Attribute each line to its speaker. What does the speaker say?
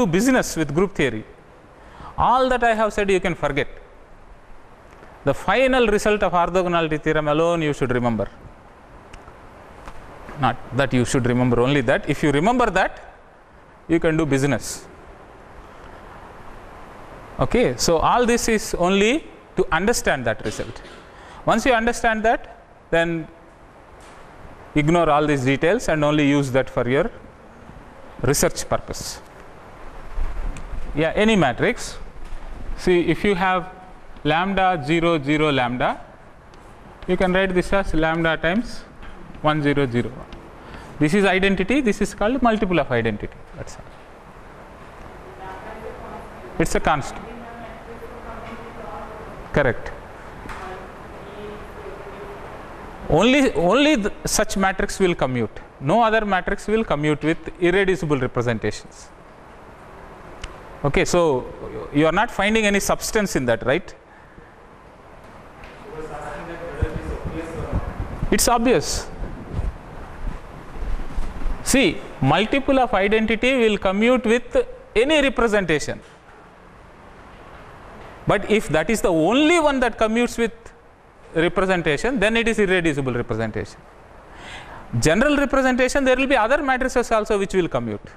Speaker 1: do business with group theory, all that I have said you can forget. The final result of orthogonality theorem alone you should remember. Not that you should remember only that. If you remember that, you can do business. Okay, so all this is only to understand that result. Once you understand that, then ignore all these details and only use that for your research purpose. Yeah, any matrix. See, if you have lambda 0 0 lambda, you can write this as lambda times 1 0 0. 1. This is identity, this is called multiple of identity. That's all. It's a constant. Correct. Only, only such matrix will commute. No other matrix will commute with irreducible representations. Okay, so you are not finding any substance in that, right? It's obvious. See, multiple of identity will commute with any representation. But if that is the only one that commutes with representation, then it is irreducible representation. General representation, there will be other matrices also which will commute.